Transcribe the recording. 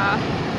啊。